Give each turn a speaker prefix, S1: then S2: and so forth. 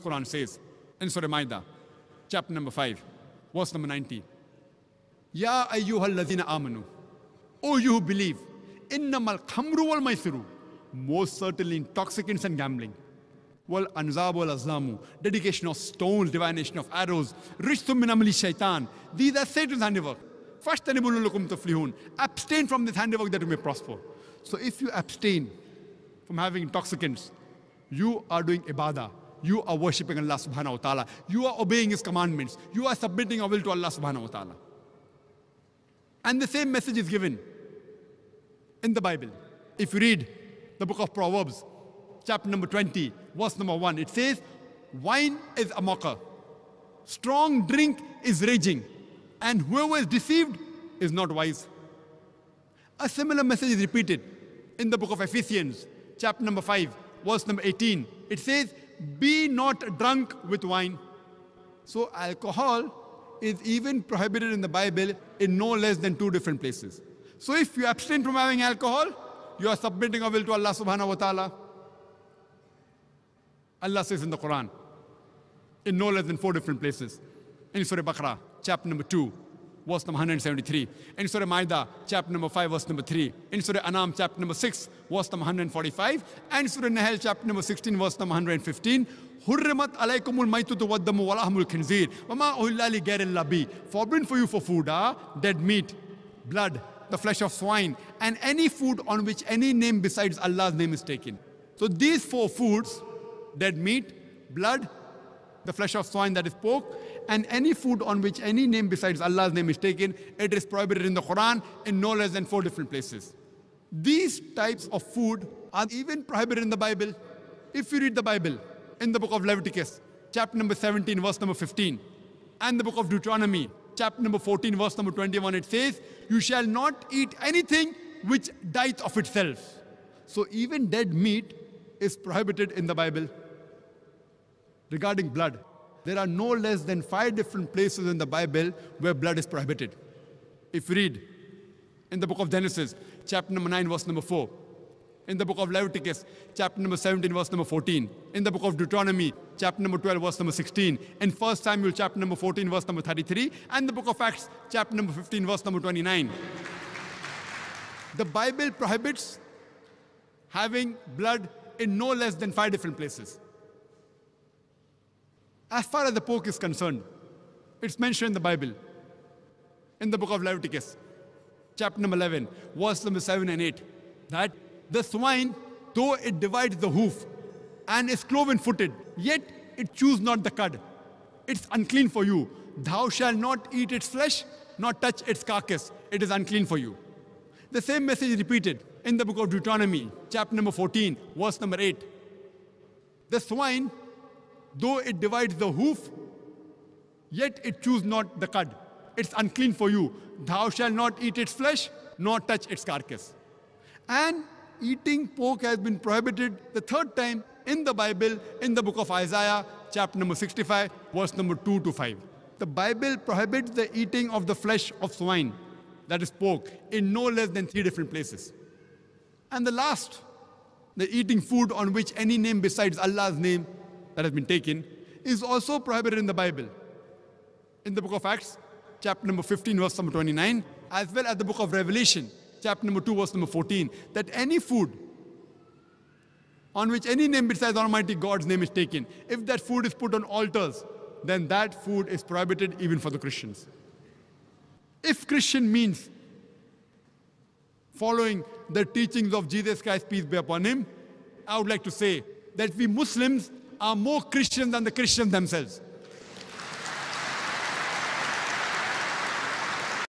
S1: Quran says in Surah Maida, chapter number 5, verse number 90. Ya ayyuhal ladhina amanu. O you who believe, innamal khamru wal maisiru. Most certainly intoxicants and gambling. Wal anzab wal azlamu. Dedication of stones, divination of arrows. Rishtum min amali shaitan. These are Satan's handiwork. Fashtanibu lakum tuflihun. Abstain from this handiwork that you may prosper. So if you abstain from having intoxicants, you are doing ibadah. You are worshipping Allah subhanahu wa ta'ala. You are obeying His commandments. You are submitting your will to Allah subhanahu wa ta'ala. And the same message is given in the Bible. If you read the book of Proverbs, chapter number 20, verse number 1, it says, Wine is a mocker, strong drink is raging, and whoever is deceived is not wise. A similar message is repeated in the book of Ephesians, chapter number 5, verse number 18. It says, Be not drunk with wine. So, alcohol is even prohibited in the Bible in no less than two different places. So, if you abstain from having alcohol, you are submitting a will to Allah subhanahu wa ta'ala. Allah says in the Quran, in no less than four different places. In Surah Baqarah, chapter number 2, verse number 173. In Surah Maida, chapter number 5, verse number 3. In Surah Anam, chapter number 6, verse number 145. And Surah Nahl, chapter number 16, verse number 115. حرمت عليكم الميتة والدم ولحم الخنزير وما أهل لغير الله به Forbidden for you for food are dead meat, blood, the flesh of swine, and any food on which any name besides Allah's name is taken. So these four foods, dead meat, blood, the flesh of swine that is pork, and any food on which any name besides Allah's name is taken, it is prohibited in the Quran in no less than four different places. These types of food are even prohibited in the Bible. If you read the Bible in the book of Leviticus, chapter number 17, verse number 15, and the book of Deuteronomy, chapter number 14, verse number 21, it says, You shall not eat anything which dieth of itself. So even dead meat is prohibited in the Bible regarding blood. There are no less than five different places in the Bible where blood is prohibited. If you read in the book of Genesis, chapter number 9, verse number 4, in the book of Leviticus, chapter number 17, verse number 14, in the book of Deuteronomy, chapter number 12, verse number 16, in 1 Samuel, chapter number 14, verse number 33, and the book of Acts, chapter number 15, verse number 29. The Bible prohibits having blood in no less than five different places. As far as the pork is concerned, it's mentioned in the Bible, in the book of Leviticus, chapter number 11, verse number 7 and 8, that the swine, though it divides the hoof and is cloven footed, yet it chews not the cud. It's unclean for you. Thou shalt not eat its flesh, nor touch its carcass. It is unclean for you. The same message repeated in the book of Deuteronomy, chapter number 14, verse number 8. The swine, though it divides the hoof, yet it chews not the cud. It's unclean for you. Thou shalt not eat its flesh, nor touch its carcass. And eating pork has been prohibited the third time in the Bible, in the book of Isaiah, chapter number 65, verse number 2 to 5. The Bible prohibits the eating of the flesh of swine, that is pork, in no less than three different places. And the last, the eating food on which any name besides Allah's name that has been taken, is also prohibited in the Bible. In the book of Acts, chapter number 15, verse number 29, as well as the book of Revelation, chapter number 2, verse number 14, that any food on which any name besides Almighty God's name is taken, if that food is put on altars, then that food is prohibited even for the Christians. If Christian means following the teachings of Jesus Christ, peace be upon him, I would like to say that we Muslims are more Christian than the Christians themselves.